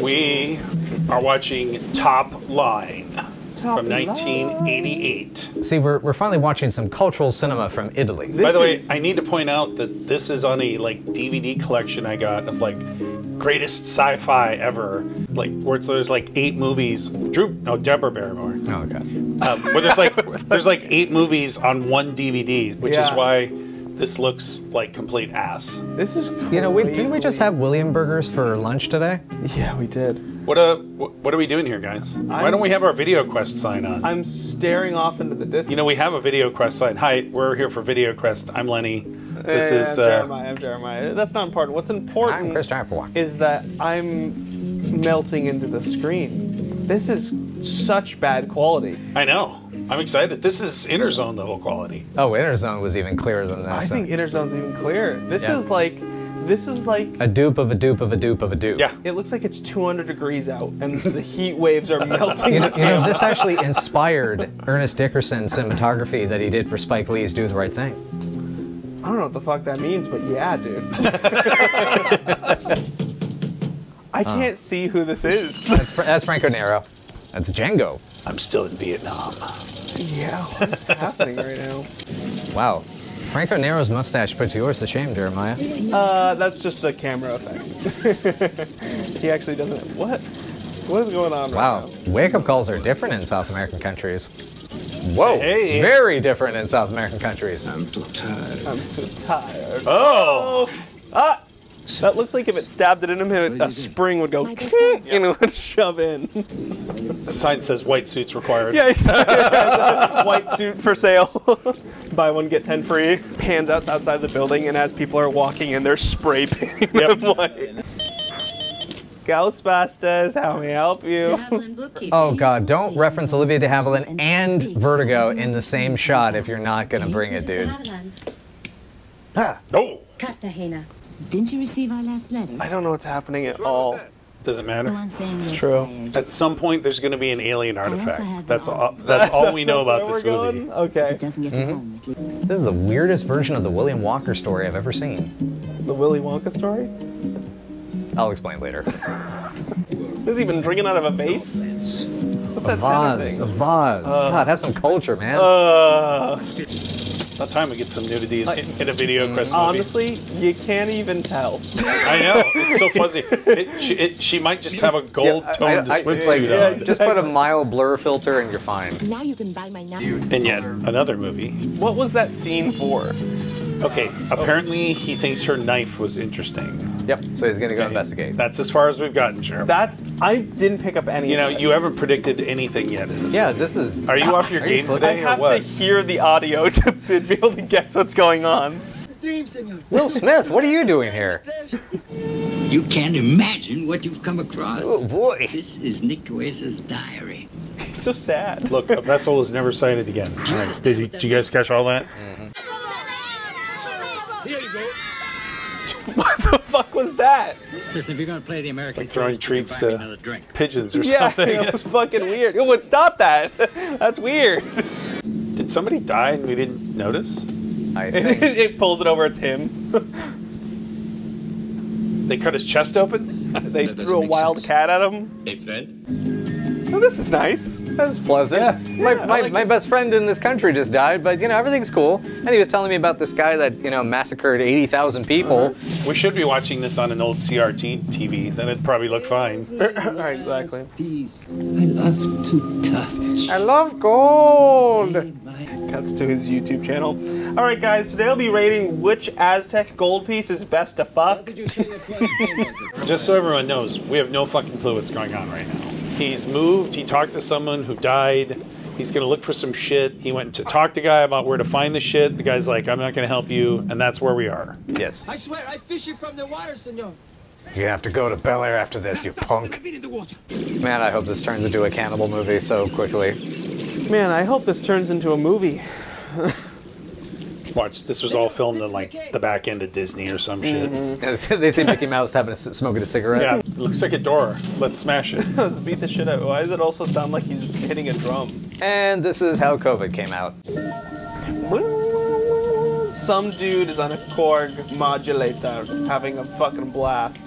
We are watching Top Line from 1988. See, we're, we're finally watching some cultural cinema from Italy. By the way, I need to point out that this is on a like DVD collection I got of like greatest sci-fi ever, like where it's, there's like eight movies. Drew, no, Deborah Barrymore. Oh, okay. Um, where there's like there's like eight movies on one DVD, which is why this looks like complete ass. This is You know, we, didn't we just have William burgers for lunch today? Yeah, we did. What uh, what are we doing here, guys? Why I'm- don't we have our Video Quest sign on? I'm staring off into the distance. you know, we have a Video Quest sign. Hi, we're here for Video Quest. I'm Lenny. This is I'm uh, Jeremiah. I'm Jeremiah. That's not important. What's important I'm Chris Jarpawak. is that I'm melting into the screen. This is such bad quality. I know. I'm excited. This is Inner Zone level quality. Oh, inner zone was even clearer than this. I think Inner Zone's even clearer. This Yeah. is like, this is like, a dupe of a dupe of a dupe of a dupe. Yeah. it looks like it's 200 degrees out and the heat waves are melting. You know, you know, this actually inspired Ernest Dickerson's cinematography that he did for Spike Lee's Do the Right Thing. I don't know what the fuck that means, but yeah, dude. I can't uh. see who this is. That's, Fr- that's Franco Nero. That's Django. I'm still in Vietnam. Yeah, what's happening right now? Wow. Franco Nero's mustache puts yours to shame, Jeremiah. Uh, that's just the camera effect. he actually doesn't. What? What is going on right Wow. now? Wake up calls are different in South American countries. Whoa. Hey. Very different in South American countries. I'm too tired. I'm too tired. Oh! Ah! That looks like if it stabbed it in him, it- a spring would go, and it would shove in. The sign says white suits required. Yeah, exactly. White suit for sale. Buy one, get 10 free. Hands out outside the building, and as people are walking in, they're spray painting Yep. them white. Ghostbusters, how may I help you? Oh God! Don't reference Olivia de Havilland and Vertigo in the same shot if you're not gonna bring it, dude. Ah. Oh! Cartagena. Didn't you receive our last letter? I don't know what's happening at all. Doesn't matter. It's true. At some point, there's going to be an alien artifact. That's all. That's all we know about this movie. Okay. It doesn't get you home. This is the weirdest version of the William Walker story I've ever seen. The Willy Wonka story? I'll explain later. Has he been drinking out of a vase? What's that center Vase, thing? a vase. God, have some culture, man. Uh, About time we get some nudity in, in a video mm, quest movie. honestly, you can't even tell. I know it's so fuzzy. It, she, it, she might just have a gold toned I- I- swimsuit like, on. Just put a mild blur filter and you're fine. Now you can buy my number. And yet another movie. What was that scene for? Okay, apparently he thinks her knife was interesting. Yep. So he's gonna go investigate. That's as far as we've gotten, Sheriff. That's I didn't pick up any. You know, of you haven't predicted anything yet in this Yeah, movie. this is. Are you off your Are you game slick? I today or have what? to hear the audio to be able to guess what's going on. Will Smith, what are you doing here? You can't imagine what you've come across. Oh boy. This is Nick diary. He's so sad. Look, a vessel is never sighted again. All right, did you, did you guys catch all that? What the fuck was that? Listen, if you're going to play the American like throwing tourist, treats can buy me to- another drink. Pigeons or Yeah, something. it was fucking weird. It would stop that. That's weird. Did somebody die and we didn't notice? I It, think. it pulls it over. It's him. They cut his chest open? They That threw a make wild sense. cat at him. Hey, Fred. Oh, this is nice. That's pleasant. my, Yeah, I my, like my best friend in this country just died, but you know everything's cool. And he was telling me about this guy that you know massacred eighty thousand people. Uh-huh. We should be watching this on an old CRT TV. Then it'd probably look fine. right, exactly. Please, I love to touch. I love gold. Cuts to his YouTube channel. All right, guys. Today I'll be rating which Aztec gold piece is best to fuck. Just so everyone knows, we have no fucking clue what's going on right now. He's moved. He talked to someone who died. He's gonna look for some shit. He went to talk to a guy about where to find the shit. The guy's like, "I'm not gonna help you," and that's where we are. Yes. I swear, I fish it from the water, senor. You have to go to Bel Air after this, you punk. in the water. Man, I hope this turns into a cannibal movie so quickly. Man, I hope this turns into a movie. Watch, this was all filmed in like the back end of Disney or some shit. Mm-hmm. they see Mickey Mouse having a, smoking a cigarette. Yeah, it looks like a door. Let's smash it. Let's beat the shit out. Why does it also sound like he's hitting a drum? And this is how COVID came out. Some dude is on a Korg modulator having a fucking blast.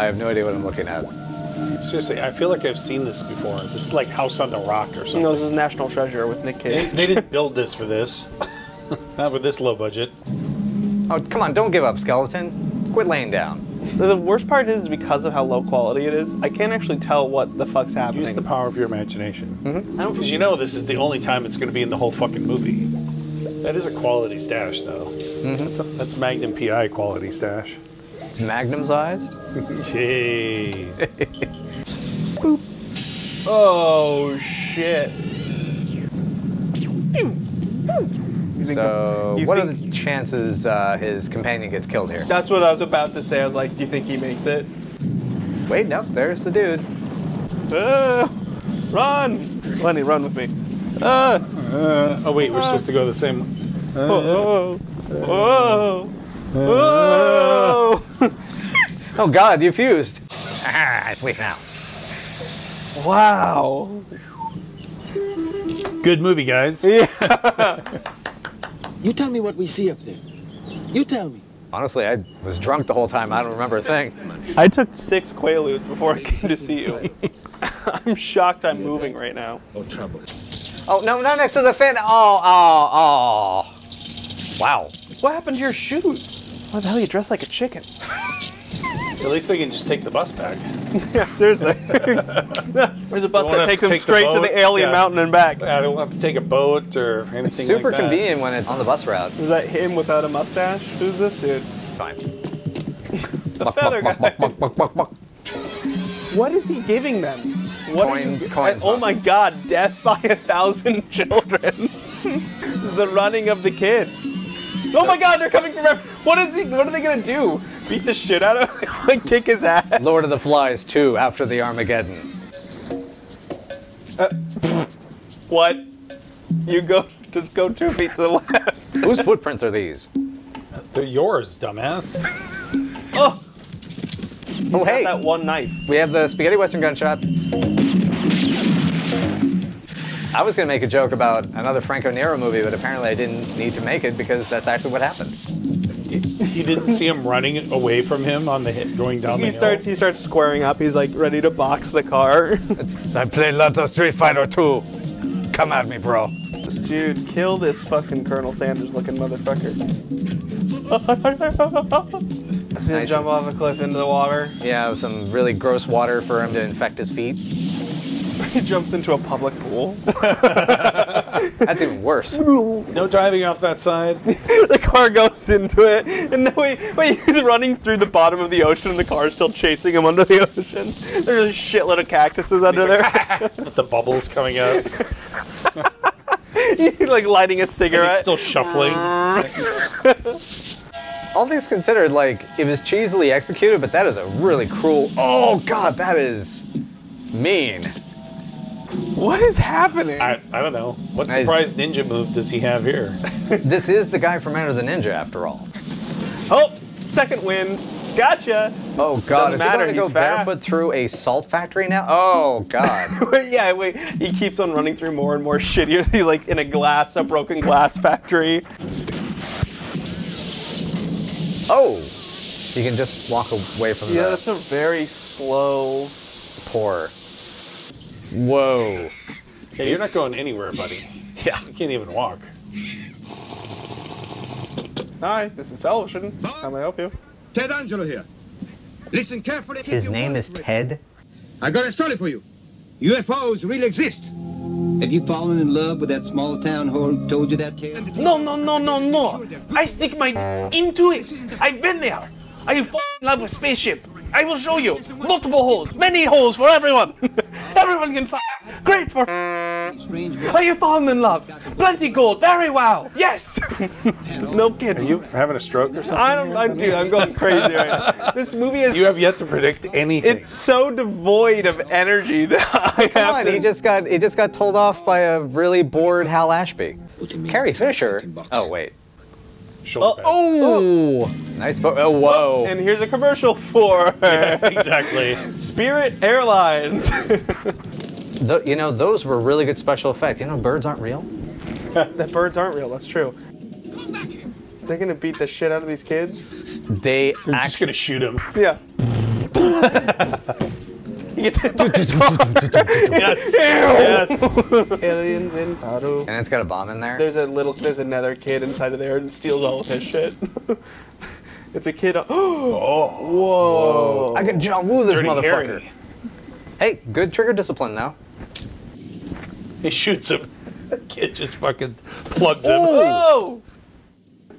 I have no idea what I'm looking at. Seriously, I feel like I've seen this before. This is like House on the Rock or something. No, this is National Treasure with Nick They, Cage. they didn't build this for this. Not with this low budget. Oh, come on, don't give up, skeleton. Quit laying down. The worst part is because of how low quality it is, I can't actually tell what the fuck's happening. Use the power of your imagination. Mm-hmm. Because you know this is the only time it's going to be in the whole fucking movie. That is a quality stash, though. Mm-hmm. That's, that's Magnum PI quality stash. It's magnum sized. Yay. Oh shit. So, you what are the chances uh, his companion gets killed here? That's what I was about to say. I was like, do you think he makes it? Wait, no, there's the dude. Ah, run! Lenny, run with me. Ah, Uh, oh, wait, we're supposed to go the same. oh, oh, oh, oh. Oh God, you fused. Ah, it's leaking out. Wow. Good movie, guys. You tell me what we see up there. You tell me. Honestly, I was drunk the whole time. I don't remember a thing. I took six Quaaludes before I came to see you. I'm shocked I'm moving right now. Oh, trouble. Oh no, not next to the fan. Oh, oh, oh. Wow. What happened to your shoes? Why the hell are you dressed like a chicken? At least they can just take the bus back. Yeah, seriously. There's a bus that takes them him take the straight to the alien Yeah. mountain and back. I don't have to take a boat or anything It's super like that. convenient when it's on the bus route. Is that him without a mustache? Who's this dude? Fine. The feather guy. What is he giving them? What Coin- you, coins oh my god, death by a thousand children. the running of the kids. Oh my god, they're coming from every- What is he what are they gonna do? Beat the shit out of him? like kick his ass? Lord of the Flies 2 after the Armageddon. Uh, what? You go just go two feet to the left. Whose footprints are these? They're yours, dumbass. Oh, Oh hey, that one knife. we have the spaghetti western gunshot. I was gonna make a joke about another Franco Nero movie, but apparently I didn't need to make it because that's actually what happened. You didn't see him running away from him on the hit going down the He hill? starts he starts squaring up, he's like ready to box the car. It's, I played lots of Street Fighter 2. Come at me, bro. Dude, kill this fucking Colonel Sanders looking motherfucker. See him Nice. jump off a cliff into the water. Yeah, with some really gross water for him to infect his feet. He jumps into a public pool. That's even worse. No driving off that side. the car goes into it, and no, wait, wait, he's running through the bottom of the ocean, and the car's still chasing him under the ocean. There's a shitload of cactuses under there. Ah. With the bubbles coming out. he's like lighting a And cigarette. he's still shuffling. All things considered, like, it was cheesily executed, but that is a really cruel. Oh, God, that is mean. What is happening? I, I don't know. What I- surprise ninja move does he have here? This is the guy from Enter the Ninja, after all. oh, second wind. Gotcha. Oh, God, Doesn't is matter, he going to go he's fast. barefoot through a salt factory now? Oh, God. Wait, yeah, wait. He keeps on running through more and more shittier. He's like in a glass, a broken glass factory. oh! You can just walk away from that. Yeah, the that's a very slow. pour. Whoa. Yeah, you're not going anywhere, buddy. Yeah. You can't even walk. Hi, this is television. How may I help you? Ted Angelo here. Listen carefully. His your name is straight. Ted? I got a story for you. UFOs really exist. Have you fallen in love with that small town who told you that tale? No, no, no, no, no. I stick my into it. I've been there. I fall in love with spaceship. I will show you. Multiple holes. Many holes for everyone. everyone can f- Great for Strange Are you falling in love? Plenty gold. Very well. Yes. no kidding. Are you having a stroke or something? I don't, I'm, dude, I'm going crazy right now. This movie is. You have yet to predict anything. It's so devoid of energy that I Come have on, to. he just got he just got told off by a really bored Hal Ashby. Carrie Fisher. Oh wait. Shoulder uh, oh! pads. Oh, nice. Fo- oh whoa. And here's a commercial for exactly. Spirit Airlines. Th- you know those were really good special effects. You know birds aren't real. the birds aren't real. That's true. They're gonna beat the shit out of these kids. They I'm just actually. gonna shoot them. Yeah. He gets hit by a Yes. yes. car. Aliens in Peru. And it's got a bomb in there. There's a little, there's another kid inside of there and steals all of his shit. it's a kid. Oh, whoa! I can John Woo this Dirty motherfucker. Harry. Hey, good trigger discipline though. He shoots him. The kid just fucking plugs him. Oh!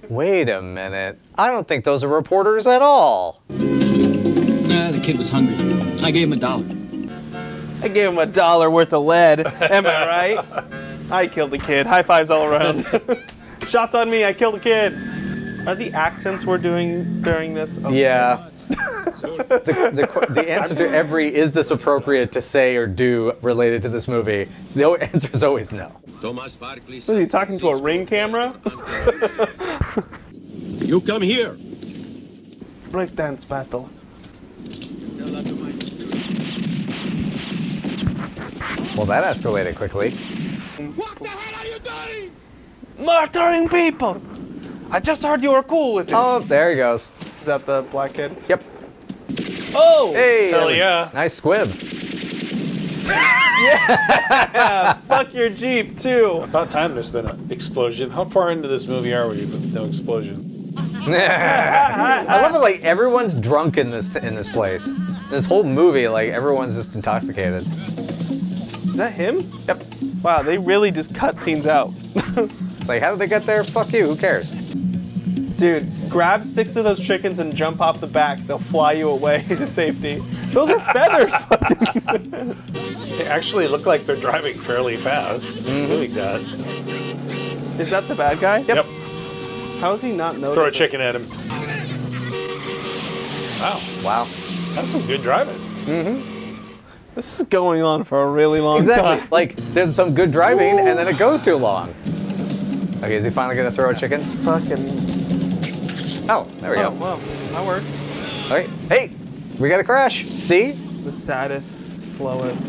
Wait a minute. I don't think those are reporters at all. Nah, the kid was hungry. I gave him a dollar. I gave him a dollar worth of lead. Am I right? I killed the kid. High fives all around. Shots on me. I killed the kid. Are the accents we're doing during this? okay? Yeah. the, the, the answer to every is this appropriate to say or do related to this movie, the o- answer is always no. Is he talking to a ring camera? You come here. Breakdance battle. Well, that escalated quickly. What the hell are you doing? Murdering people. I just heard you were cool with it. Oh, there he goes. Is that the black kid? Yep. Oh! Hey, Hell yeah. Nice squib. Yeah. Fuck your Jeep, too. About time there's been an explosion. How far into this movie are we with no explosion? I love it. Like everyone's drunk in this in this place. This whole movie, like everyone's just intoxicated. Is that him? Yep. Wow, they really just cut scenes out. It's like, how did they get there? Fuck you. Who cares? Dude, grab six of those chickens and jump off the back. They'll fly you away to safety. Those are feathers. fucking. They actually look like they're driving fairly fast. Mm-hmm. Doing that. Is that the bad guy? Yep. How is he not noticing? Throw a chicken at him. Wow. Wow. That's some good driving. Mm-hmm. This is going on for a really long Exactly. time. Like there's some good driving, and then it goes too long. Okay, is he finally gonna throw a chicken? Fucking. Oh, there we Oh, go. well, that works. All right. Hey, we got a crash. See? The saddest, slowest.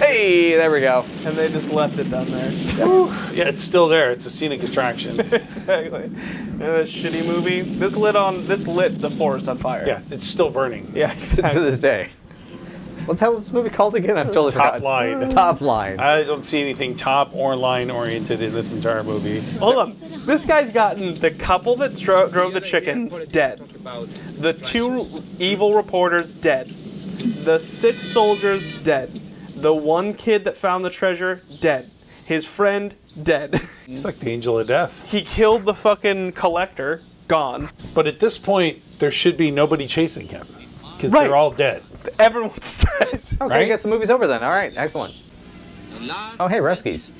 Hey, there we go. And they just left it down there. Yeah, it's still there. It's a scenic attraction. exactly. And this shitty movie. This lit on. This lit the forest on fire. yeah, it's still burning. Yeah. to this day. What the hell is this movie called again? I've totally Top forgotten. line. Top line. I don't see anything top or line oriented in this entire movie. Oh, Hold on. This guy's gotten the couple that dro- drove the chickens dead. The two evil reporters dead. The six soldiers dead. The one kid that found the treasure dead. His friend dead. He's like the angel of death. he killed the fucking collector. Gone. But at this point, there should be nobody chasing him because Right. they're all dead. Everyone's dead. Okay, I right? guess the movie's over then. All right, excellent. Oh, hey, Ruskies.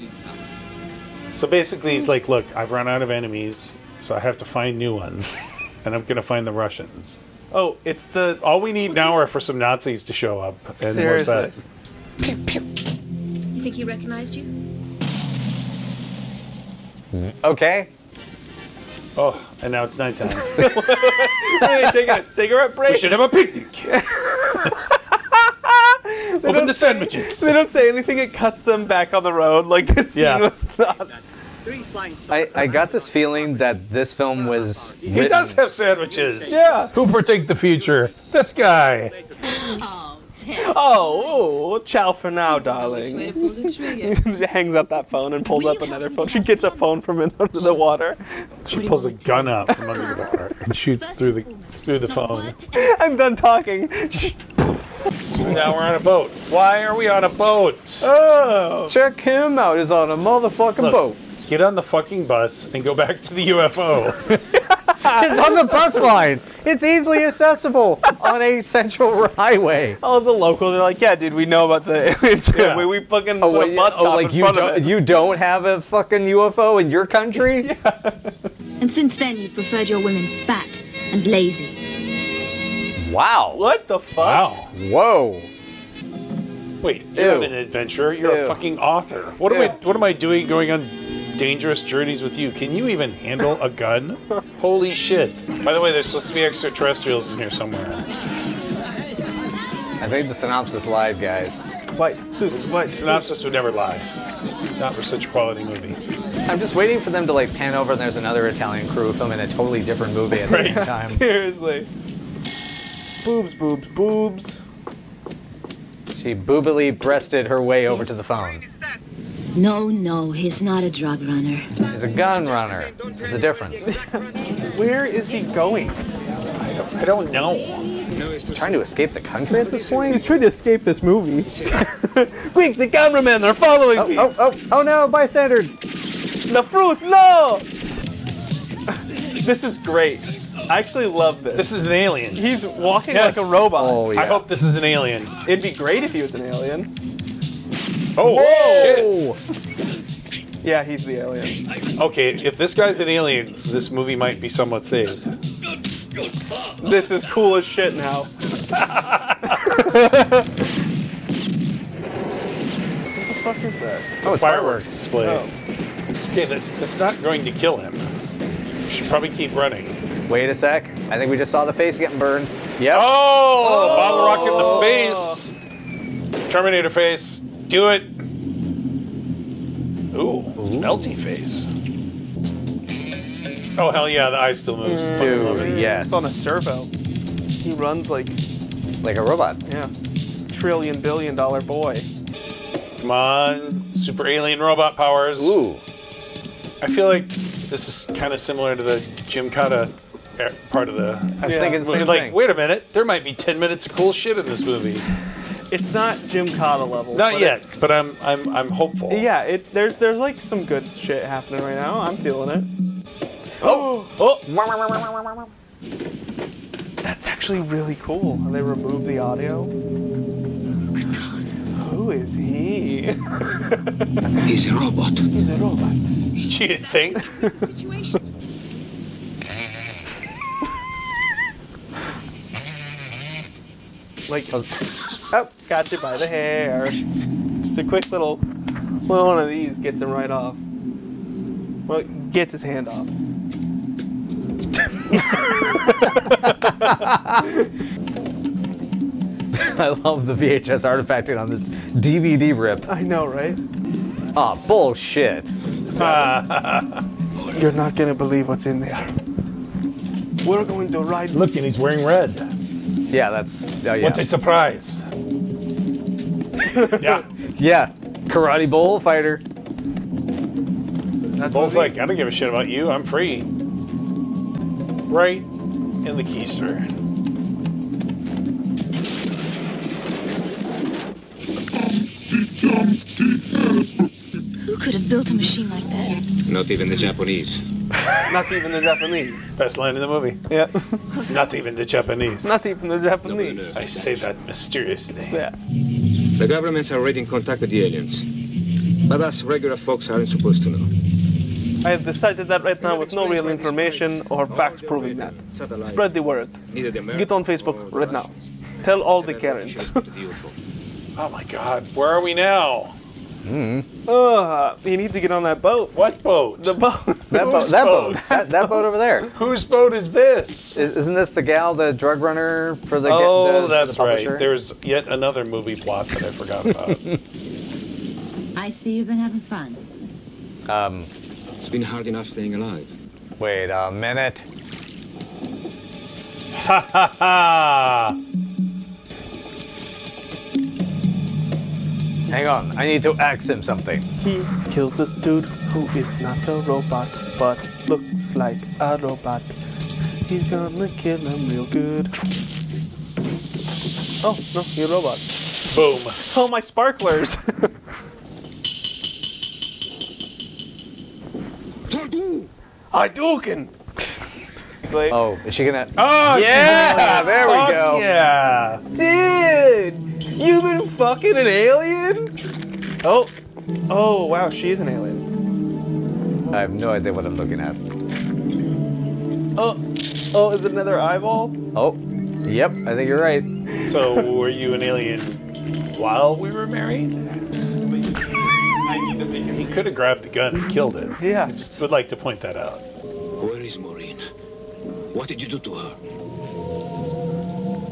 So basically, he's like, "Look, I've run out of enemies, so I have to find new ones, and I'm gonna find the Russians. Oh, it's the. All we need now are for some Nazis to show up, and we're set." Seriously. You think he recognized you? Mm-hmm. Okay. Oh, and now it's nighttime. Are they taking a cigarette break? we should have a picnic. Open don't the sandwiches. They don't say anything. It cuts them back on the road. Like this scene Yeah. was not. I, I got this feeling that this film was. He does have sandwiches. Yeah. Who predict the future? This guy. Oh, Ted. Oh, ciao for now, darling. Way to pull the trigger. she hangs up that phone and pulls up another phone. She gets a phone from under the water. She pulls a gun out from under the water and shoots through the through the phone. I'm done talking. Now we're on a boat. Why are we on a boat? Oh. Check him out. He's on a motherfucking Look. boat. Get on the fucking bus and go back to the UFO. It's on the bus line. It's easily accessible on a central highway. All the locals are like, yeah, dude, we know about the aliens. Yeah. we, we fucking Oh, put wait, a bus oh, like in you front don't of it. you don't have a fucking UFO in your country? yeah. And since then, you've preferred your women fat and lazy. Wow. What the fuck? wow. Whoa. Wait, you're Ew. an adventurer. You're Ew. a fucking author. What am I? What am I doing going on dangerous journeys with you? Can you even handle a gun? Holy shit! By the way, there's supposed to be extraterrestrials in here somewhere. I think the synopsis lied, guys. White suits. Synopsis would never lie. Not for such a quality movie. I'm just waiting for them to like pan over and there's another Italian crew filming a totally different movie at the same time. Seriously. Boobs, boobs, boobs. She boobily breasted her way over to the phone. No, no, he's not a drug runner. He's a gun runner. There's a difference. Where is he going? I don't know. He's Trying to escape the country at this point? He's trying to escape this movie. Quick, the cameramen are following Oh, me. oh, oh, oh no, bystander! The fruit, no! this is great. I actually love this. This is an alien. He's walking Yes. like a robot. Oh, yeah. I hope this is an alien. It'd be great if he was an alien. Oh Whoa! shit! Yeah, he's the alien. Okay, if this guy's an alien, this movie might be somewhat saved. This is cool as shit now. what the fuck is that? It's Oh, a it's fireworks fireworks. display. Oh. Okay, that's, that's not going to kill him. You should probably keep running. Wait a sec. I think we just saw the face getting burned. Yep. Oh, bottle rocket in the face. Terminator face. Do it. Ooh, melty face. Oh hell yeah, the eye still moves. Fucking love it. Dude, yes. It's on a servo. He runs like, Like a robot. yeah, trillion billion dollar boy. Come on, super alien robot powers. Ooh. I feel like this is kind of similar to the Jim Cotta er- part of the. I was Yeah. thinking the same like, thing. wait a minute, there might be ten minutes of cool shit in this movie. It's not Jim Cotta level. Not but yet, but I'm I'm I'm hopeful. Yeah, it there's there's like some good shit happening right now. I'm feeling it. Oh, oh. That's actually really cool. How they remove the audio. Who is he? He's a robot. He's a robot. She didn't think. Like, oh, got you by the hair. Just a quick little, little one of these gets him right off. Well, gets his hand off. I love the VHS artifacting on this DVD rip. I know, right? Ah, bullshit. You're not gonna believe what's in there. We're going to ride. Look, and he's wearing red. Yeah, that's. Oh, yeah. What a surprise! yeah, Yeah. Karate bullfighter. That's Bull's like, I don't give a shit about you. I'm free. Right in the keister. Who could have built a machine like that? Not even the Japanese. not even the Japanese. Best line in the movie. Yeah, Not even the Japanese. not even the Japanese. I say that mysteriously. Yeah. The governments are already in contact with the aliens. But us regular folks aren't supposed to know. I have decided that right now with no real information or facts proving that. Spread the word. Get on Facebook right now. Tell all the Karens. Oh my god, where are we now? Ugh, you need to get on that boat. What boat? The boat. That, boat, that boat? boat. That, that boat over there. Whose boat is this? Isn't this the gal, the drug runner for the? oh, the, that's the right. There's yet another movie plot that I forgot about. I see you've been having fun. Um, It's been hard enough staying alive. wait a minute. ha ha ha! Hang on, I need to ask him something. He kills this dude who is not a robot, but looks like a robot. He's gonna kill him real good. Oh, no, you're a robot. Boom. Oh, my sparklers! Hadouken! Like, Oh, is she gonna? Oh, Yeah, there we Fuck go. Yeah. Dude! You've been fucking an alien? Oh. Oh, wow, she is an alien. I have no idea what I'm looking at. Oh. Oh, is it another eyeball? Oh, yep, I think you're right. So were you an alien while we were married. He could have grabbed the gun and killed it. Yeah. I just would like to point that out. Where is Maureen? What did you do to her?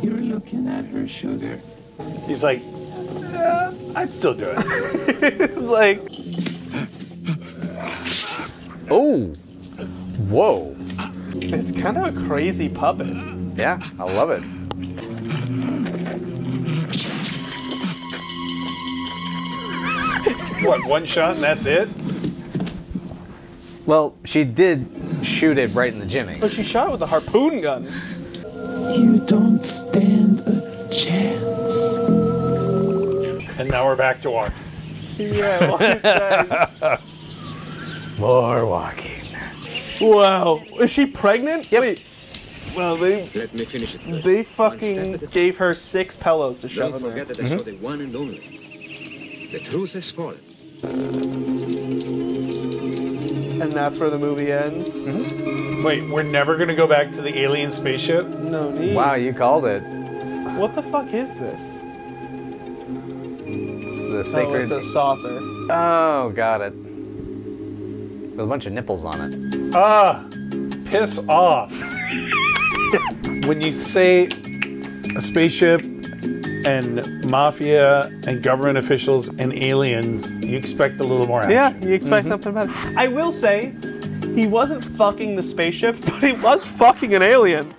You're looking at her, sugar. He's like, "Yeah, I'd still do it. It's like, Oh, whoa. it's kind of a crazy puppet. Yeah, I love it. what, one shot and that's it? Well, she did shoot it right in the jimmy. But she shot it with a harpoon gun. You don't stand a chance. And now we're back to walking. Yeah, what is? More walking. Wow. Is she pregnant? Wait. Well, they Let me finish it first. they fucking gave her six pillows to shove Don't forget that I saw the one and only. The truth is fallen. And that's where the movie ends. Mm-hmm. Wait, we're never gonna go back to the alien spaceship? No need. Wow, you called it. What the fuck is this? It's the Oh, sacred. it's a saucer. Oh, got it. With a bunch of nipples on it. Ah, piss off. when you say a spaceship and mafia and government officials and aliens, you expect a little more action. Yeah, you expect something better. I will say, he wasn't fucking the spaceship, but he was fucking an alien.